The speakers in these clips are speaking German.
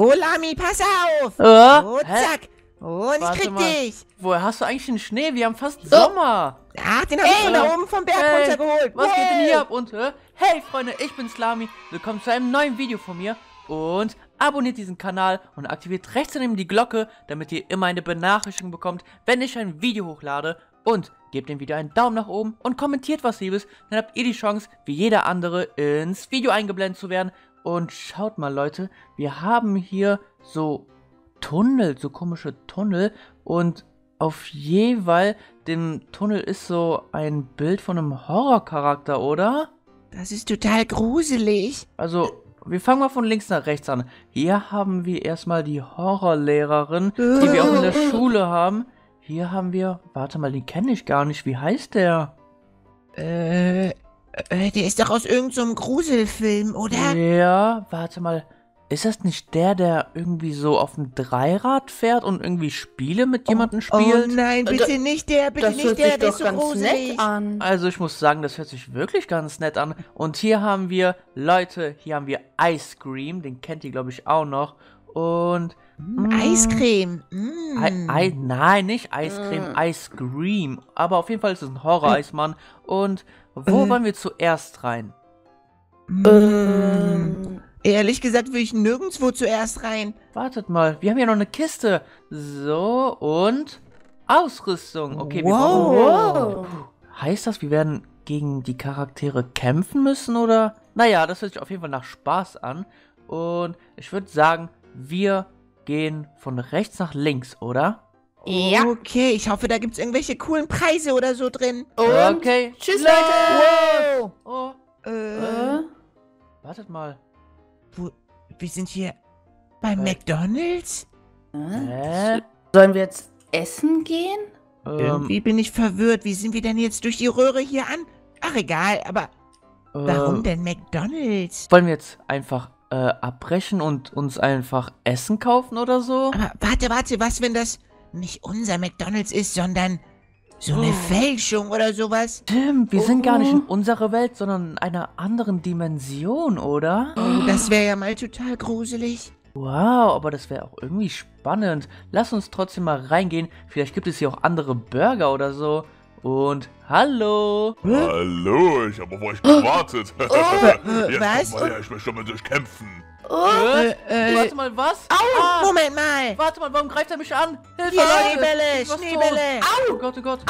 Oh, Lami, pass auf! Oh, Hä? zack! Oh, und ich krieg mal. dich! Woher hast du eigentlich den Schnee? Wir haben fast Sommer. Ach, den hab ich von da oben vom Berg Hey, runtergeholt! Was geht denn hier ab? Und äh, hey Freunde, ich bin Slami. Willkommen zu einem neuen Video von mir. Und abonniert diesen Kanal und aktiviert rechts daneben die Glocke, damit ihr immer eine Benachrichtigung bekommt, wenn ich ein Video hochlade. Und gebt dem Video einen Daumen nach oben und kommentiert was Liebes. Dann habt ihr die Chance, wie jeder andere, ins Video eingeblendet zu werden. Und schaut mal Leute, wir haben hier so Tunnel, so komische Tunnel. Und auf jeweil dem Tunnel ist so ein Bild von einem Horrorcharakter, oder? Das ist total gruselig. Also, wir fangen mal von links nach rechts an. Hier haben wir erstmal die Horrorlehrerin, die wir auch in der Schule haben. Hier haben wir, warte mal, den kenne ich gar nicht. Wie heißt der? Äh, äh, der ist doch aus irgendeinem Gruselfilm, oder? Ja, warte mal. Ist das nicht der, der irgendwie so auf dem Dreirad fährt und irgendwie Spiele mit jemandem Oh spielt? nein, Da- bitte nicht der, bitte Das nicht hört der, sich der doch ist so ganz gruselig. nett an. Also ich muss sagen, das hört sich wirklich ganz nett an. Und hier haben wir, Leute, hier haben wir Ice Cream, den kennt ihr glaube ich auch noch. Und Mm, Eiscreme. Mm. Ei, Ei, nein, nicht Eiscreme, Ice Cream. Aber auf jeden Fall ist es ein Horror-Eismann. Und wo Äh. wollen wir zuerst rein? Mm. Ehrlich gesagt will ich nirgendwo zuerst rein. Wartet mal, wir haben ja noch eine Kiste. So, und Ausrüstung. Okay, wir Wow. brauchen... Wow. Heißt das, wir werden gegen die Charaktere kämpfen müssen, oder? Naja, das hört sich auf jeden Fall nach Spaß an. Und ich würde sagen, wir gehen von rechts nach links, oder? Ja. Okay, ich hoffe, da gibt's irgendwelche coolen Preise oder so drin. Und okay. tschüss, Leute. Wow. Oh, Äh, Äh, wartet mal. wo, wir sind hier bei Äh. McDonalds? äh? Hä? Sollen wir jetzt essen gehen? Ähm, Irgendwie bin ich verwirrt. Wie sind wir denn jetzt durch die Röhre hier an? Ach, egal, aber warum äh, denn McDonalds? Wollen wir jetzt einfach äh, abbrechen und uns einfach Essen kaufen oder so? Aber warte, warte, was, wenn das nicht unser McDonalds ist, sondern so eine Oh. Fälschung oder sowas? Tim, wir sind gar nicht in Oh. unserer Welt, sondern in einer anderen Dimension, oder? Oh, das wäre ja mal total gruselig. Wow, aber das wäre auch irgendwie spannend. Lass uns trotzdem mal reingehen. Vielleicht gibt es hier auch andere Burger oder so. Und hallo. Hallo, ich habe auf euch gewartet. äh, Jetzt was? mal her, ich möchte mit euch kämpfen. Oh, Äh, Äh, warte mal, was? Ah, Moment mal. warte mal, warum greift er mich an? Hilfe, Hier, Leute. Schneebälle, Ich bin fast Schneebälle. tot. Oh Gott, oh Gott.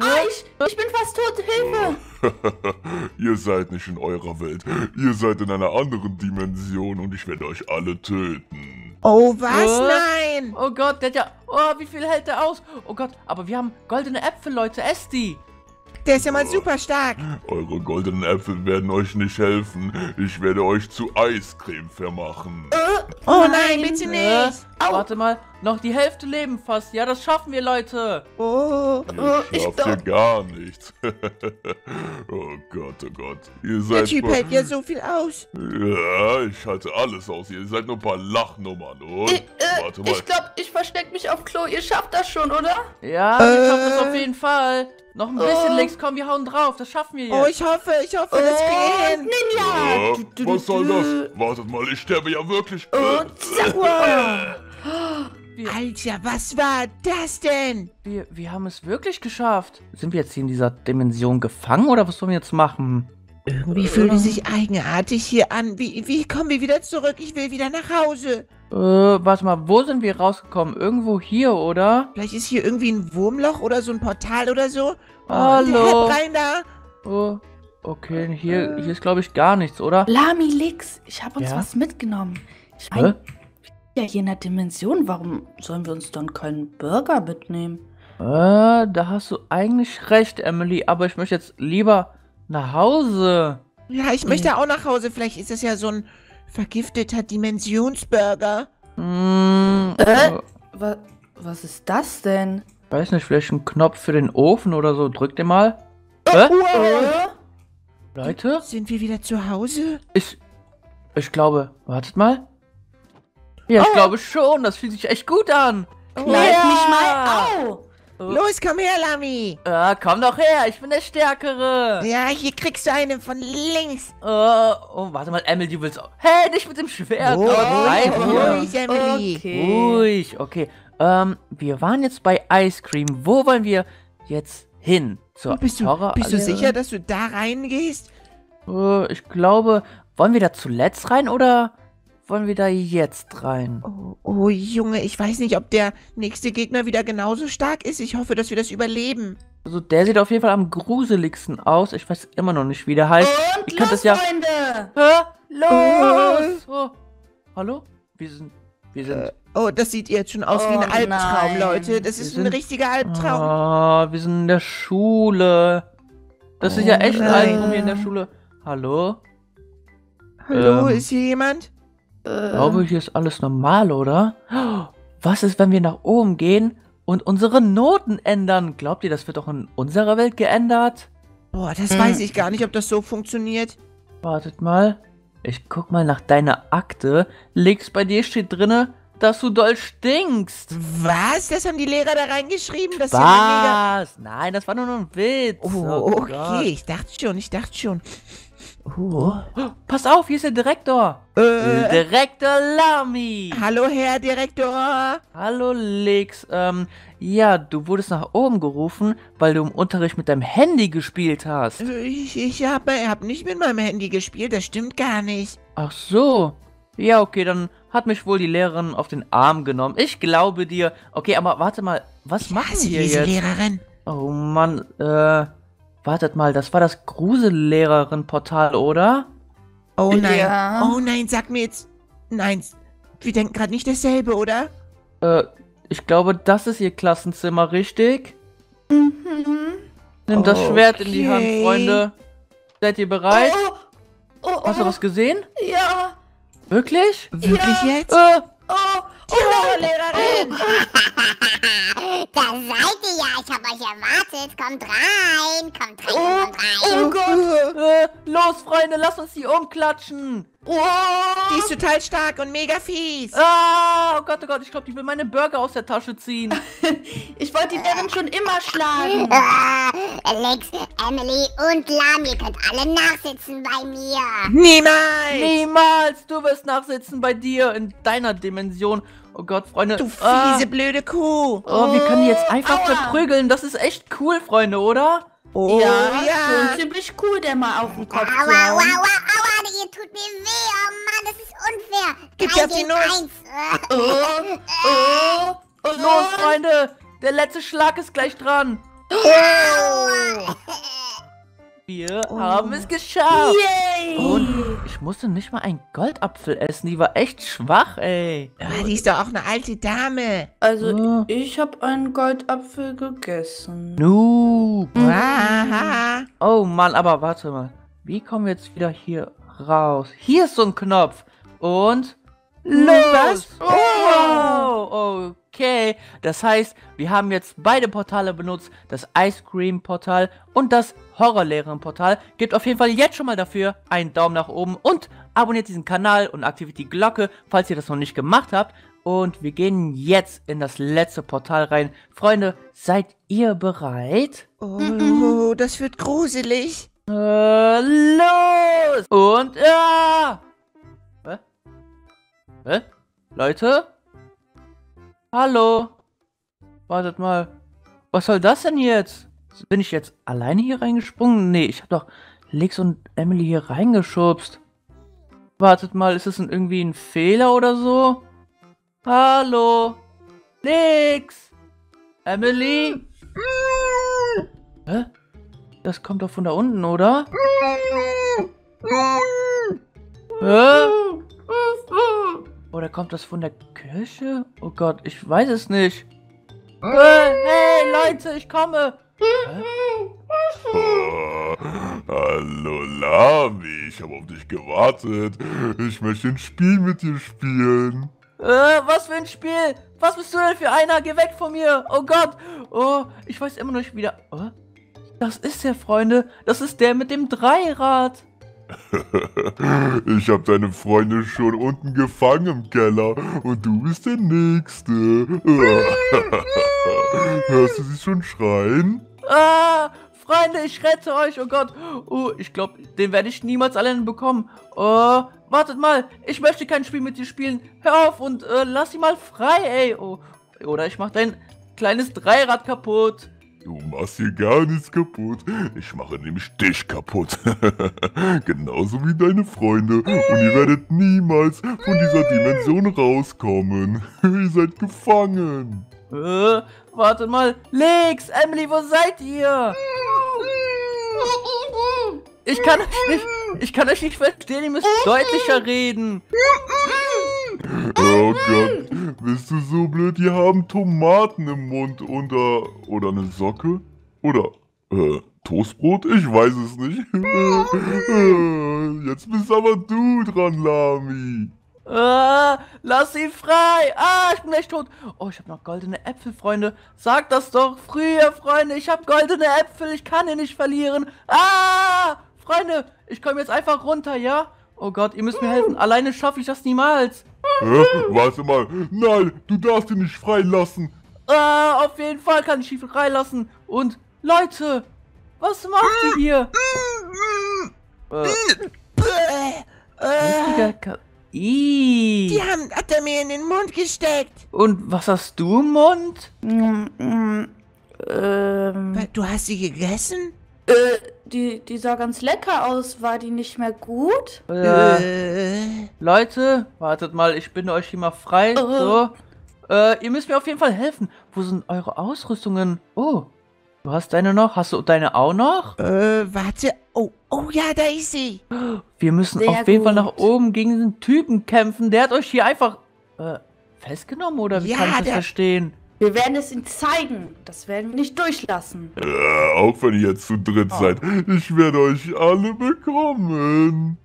ah, ich, ich bin fast tot. Hilfe. ihr seid nicht in eurer Welt. Ihr seid in einer anderen Dimension und ich werde euch alle töten. Oh, was? Äh? Nein. Oh Gott, der hat ja... Oh, wie viel hält der aus? Oh Gott, aber wir haben goldene Äpfel, Leute. Esst die. Der ist ja mal super stark. Eure goldenen Äpfel werden euch nicht helfen. Ich werde euch zu Eiscreme vermachen. Oh nein, bitte Äh, nicht. warte mal. Noch die Hälfte leben fast. Ja, das schaffen wir, Leute. Oh. Ich ich schafft ihr glaub- gar nichts. oh Gott, oh Gott. Ihr Der seid Typ voll- hält ja so viel aus. Ja, ich halte alles aus. Ihr seid nur ein paar Lachnummern, und? Ich, äh, Warte mal. ich glaube, ich versteck mich auf Klo. Ihr schafft das schon, oder? Ja, wir schaffen das Äh. auf jeden Fall. Noch ein bisschen Oh. links. Komm, wir hauen drauf. Das schaffen wir Oh, jetzt. ich hoffe, ich hoffe, das kriegen wir hin. Ninja. Ja, was soll das? Wartet mal, ich sterbe ja wirklich. Und zack. Wir, Alter, was war das denn? wir, wir haben es wirklich geschafft. Sind wir jetzt hier in dieser Dimension gefangen oder was sollen wir jetzt machen? Irgendwie fühlt es sich eigenartig hier an. Wie, wie kommen wir wieder zurück? Ich will wieder nach Hause. Äh, warte mal, wo sind wir rausgekommen? Irgendwo hier, oder? Vielleicht ist hier irgendwie ein Wurmloch oder so ein Portal oder so. Oh, Hallo. Hepp rein da. Oh, okay, hier, hier ist glaube ich gar nichts, oder? Lami Lix, ich habe uns Ja? was mitgenommen. Ich Hä? Ja der Dimension, warum sollen wir uns dann keinen Burger mitnehmen? Äh, da hast du eigentlich recht, Emily, aber ich möchte jetzt lieber nach Hause. Ja, ich möchte auch nach Hause. Vielleicht ist es ja so ein vergifteter Dimensionsburger. Hm, Äh? Wa was ist das denn? weiß nicht, vielleicht ein Knopf für den Ofen oder so. Drück den mal. Äh? Leute, Sind wir wieder zu Hause? ich, ich glaube, wartet mal. Ja, ich glaube schon, das fühlt sich echt gut an. Kleid Ja. mich mal auf! Oh. Los, komm her, Lami. Äh, komm doch her, ich bin der Stärkere. Ja, hier kriegst du eine von links. Äh, oh, warte mal, Emily, du willst auch. Hey, nicht mit dem Schwert. Oh, bleib hier. ruhig, Emily. Okay. Ruhig, okay. Ähm, wir waren jetzt bei Ice Cream. Wo wollen wir jetzt hin? Zur Bist du, Horror bist du sicher, dass du da reingehst? Äh, ich glaube, wollen wir da zuletzt rein oder wollen wir da jetzt rein? Oh, oh, Junge, ich weiß nicht, ob der nächste Gegner wieder genauso stark ist. Ich hoffe, dass wir das überleben. Also der sieht auf jeden Fall am gruseligsten aus. Ich weiß immer noch nicht, wie der heißt. Und Ich kann los, das ja- Freunde! Hä? Los! Oh. Hallo? Wir sind. Wir sind. Äh, oh, das sieht jetzt schon aus wie ein Oh Albtraum, nein. Leute. Das Wir ist ein sind- richtiger Albtraum. Ah, wir sind in der Schule. Das ist ja Oh echt ein. Album hier in der Schule. Hallo? Hallo, ähm, ist hier jemand? Ich glaube, hier ist alles normal, oder? Was ist, wenn wir nach oben gehen und unsere Noten ändern? Glaubt ihr, das wird doch in unserer Welt geändert? Boah, das Hm. weiß ich gar nicht, ob das so funktioniert. Wartet mal. Ich guck mal nach deiner Akte. Links bei dir steht drinne, dass du doll stinkst. Was? Das haben die Lehrer da reingeschrieben? Das ist ja mal mega. Was? Nein, das war nur ein Witz. Oh, Gott. okay. Ich dachte schon, ich dachte schon. Oh. Pass auf, hier ist der Direktor. Äh, Direktor Lamy. hallo, Herr Direktor. Hallo Lex. Ähm, ja, du wurdest nach oben gerufen, weil du im Unterricht mit deinem Handy gespielt hast. Ich, ich habe hab nicht mit meinem Handy gespielt, das stimmt gar nicht. Ach so. Ja, okay, dann hat mich wohl die Lehrerin auf den Arm genommen. Ich glaube dir. Okay, aber warte mal, was Ich machen hasse wir diese jetzt? Lehrerin. Oh Mann, äh, wartet mal, das war das Grusellehrerin-Portal, oder? Oh nein. Ja. Oh nein, sag mir jetzt. Nein, wir denken gerade nicht dasselbe, oder? Äh, ich glaube, das ist ihr Klassenzimmer, richtig? Mhm. Nimm das Schwert in die Hand, Okay. Freunde. Seid ihr bereit? Oh, oh, Hast du was gesehen? Ja. Wirklich? Wirklich jetzt? Äh, Oh, Die Horrorlehrerin! Da seid ihr ja, ich hab euch erwartet. Kommt rein, kommt rein, kommt rein. oh Gott. äh, los, Freunde, lasst uns die umklatschen. Die ist total stark und mega fies. Ah, oh Gott, oh Gott, ich glaube, die will meine Burger aus der Tasche ziehen. Ich wollte die Lehrerin schon immer schlagen. Ah, Alex, Emily und Lam, ihr könnt alle nachsitzen bei mir. Niemals! Niemals, du wirst nachsitzen bei dir in deiner Dimension. Oh Gott, Freunde. Du ah, fiese, blöde Kuh. oh, wir können die jetzt einfach Aua. verprügeln. Das ist echt cool, Freunde, oder? Oh, ja, ja. schon ziemlich cool, der mal auf den Kopf Aua, aua, aua, aua, ihr tut mir weh. Oh Mann, das ist unfair. Gib Drei die gegen eins. Oh, oh, oh, Los, Freunde. Der letzte Schlag ist gleich dran. Aua. Wir Oh. haben es geschafft. Yay! Und ich musste nicht mal einen Goldapfel essen. Die war echt schwach, ey. Ah, die ist doch auch eine alte Dame. Also, Oh. ich habe einen Goldapfel gegessen. Noob. Oh Mann, aber warte mal. Wie kommen wir jetzt wieder hier raus? Hier ist so ein Knopf. Und los! Oh, okay. Das heißt, wir haben jetzt beide Portale benutzt. Das Ice Cream Portal und das Horrorlehrerin Portal. Gebt auf jeden Fall jetzt schon mal dafür einen Daumen nach oben und abonniert diesen Kanal und aktiviert die Glocke, falls ihr das noch nicht gemacht habt. Und wir gehen jetzt in das letzte Portal rein. Freunde, seid ihr bereit? Oh, das wird gruselig. Äh, los! Und ja! Hä? Hä? Leute? Hallo? Wartet mal. Was soll das denn jetzt? Bin ich jetzt alleine hier reingesprungen? Nee, ich hab doch Lex und Emily hier reingeschubst. Wartet mal, ist das denn irgendwie ein Fehler oder so? Hallo? Lex! Emily? Hä? Das kommt doch von da unten, oder? Hä? Oder kommt das von der Kirche? Oh Gott, ich weiß es nicht. Äh, hey, Leute, ich komme. Ah, hallo Lami, ich habe auf dich gewartet. Ich möchte ein Spiel mit dir spielen. Äh, was für ein Spiel? Was bist du denn für einer? Geh weg von mir. Oh Gott. Oh, ich weiß immer noch nicht wieder. Oh, das ist der, Freunde. Das ist der mit dem Dreirad. Ich habe deine Freunde schon unten gefangen im Keller und du bist der Nächste. Hörst du sie schon schreien? Ah, Freunde, ich rette euch. Oh Gott. Oh, ich glaube, den werde ich niemals alleine bekommen. Oh, wartet mal. Ich möchte kein Spiel mit dir spielen. Hör auf und äh, lass sie mal frei, ey. Oh, oder ich mach dein kleines Dreirad kaputt. Du machst hier gar nichts kaputt. Ich mache nämlich dich kaputt. Genauso wie deine Freunde. Und ihr werdet niemals von dieser Dimension rauskommen. ihr seid gefangen. Äh, wartet mal. Lex, Emily, wo seid ihr? Ich kann euch nicht, ich kann euch nicht verstehen, ihr müsst deutlicher reden. Oh Gott, bist du so blöd? Die haben Tomaten im Mund oder, oder eine Socke? Oder, äh, Toastbrot? Ich weiß es nicht. Jetzt bist aber du dran, Lami. Ah, lass sie frei. Ah, ich bin echt tot. Oh, ich habe noch goldene Äpfel, Freunde. Sag das doch früher, Freunde. Ich habe goldene Äpfel. Ich kann hier nicht verlieren. Ah, Freunde, ich komme jetzt einfach runter, ja? Oh Gott, ihr müsst mir helfen. Alleine schaffe ich das niemals. Hä? Warte mal. Nein, du darfst ihn nicht freilassen. Ah, auf jeden Fall kann ich sie freilassen. Und, Leute, was macht ihr hier? Äh, richtiger Ka Ih. Die haben, hat er mir in den Mund gesteckt. Und was hast du im Mund? Ähm, Du hast sie gegessen? Äh, die, die sah ganz lecker aus. War die nicht mehr gut? Äh, Äh, Leute, wartet mal, ich bin euch hier mal frei. So. Äh, ihr müsst mir auf jeden Fall helfen. Wo sind eure Ausrüstungen? Oh, du hast deine noch? Hast du deine auch noch? äh, warte. Oh, oh ja, da ist sie. Wir müssen Sehr auf jeden Fall gut. nach oben gegen diesen Typen kämpfen. Der hat euch hier einfach äh, festgenommen oder wie Ja, kann ich das der- verstehen? Wir werden es ihm zeigen. Das werden wir nicht durchlassen. Äh, auch wenn ihr jetzt zu dritt seid. Ich werde euch alle bekommen.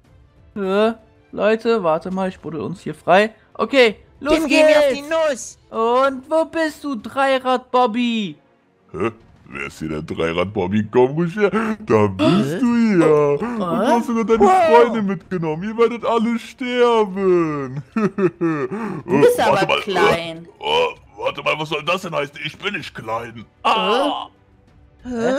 Äh, Leute, warte mal, ich buddel uns hier frei. Okay, los Dem gehen wir auf die geht's. Nuss. Und wo bist du, Dreirad Bobby? Hä? Wer ist hier der Dreirad-Bobby? Komm ruhig her. Da bist du ja. Und du hast sogar deine Wow. Freunde mitgenommen. Ihr werdet alle sterben. Du bist aber klein. Oh, warte mal, was soll das denn heißen? Ich bin nicht klein. Ah. Hä?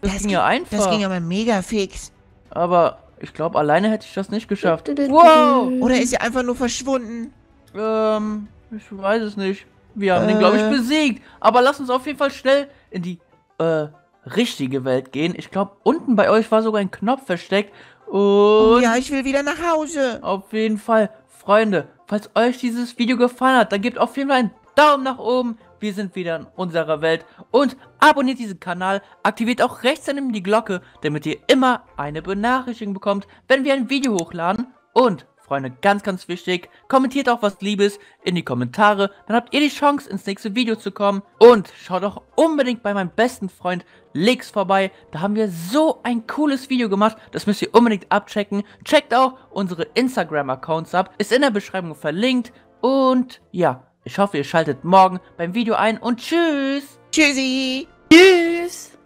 Das, ging ja einfach. Das ging aber mega fix. Aber ich glaube, alleine hätte ich das nicht geschafft. Wow! Oder ist sie einfach nur verschwunden? Ähm, ich weiß es nicht. Wir haben den, glaube ich, Äh. besiegt. Aber lass uns auf jeden Fall schnell in die, äh, richtige Welt gehen. Ich glaube, unten bei euch war sogar ein Knopf versteckt. Und Oh ja, ich will wieder nach Hause. auf jeden Fall, Freunde, falls euch dieses Video gefallen hat, dann gebt auf jeden Fall einen Daumen nach oben. Wir sind wieder in unserer Welt. Und abonniert diesen Kanal, aktiviert auch rechts daneben die Glocke, damit ihr immer eine Benachrichtigung bekommt, wenn wir ein Video hochladen. Und, Freunde, ganz, ganz wichtig, kommentiert auch was Liebes in die Kommentare, dann habt ihr die Chance, ins nächste Video zu kommen. Und schaut auch unbedingt bei meinem besten Freund Lex vorbei. Da haben wir so ein cooles Video gemacht, das müsst ihr unbedingt abchecken. Checkt auch unsere Instagram-Accounts ab, ist in der Beschreibung verlinkt. Und ja, ich hoffe, ihr schaltet morgen beim Video ein und tschüss! Tschüssi. Tschüss.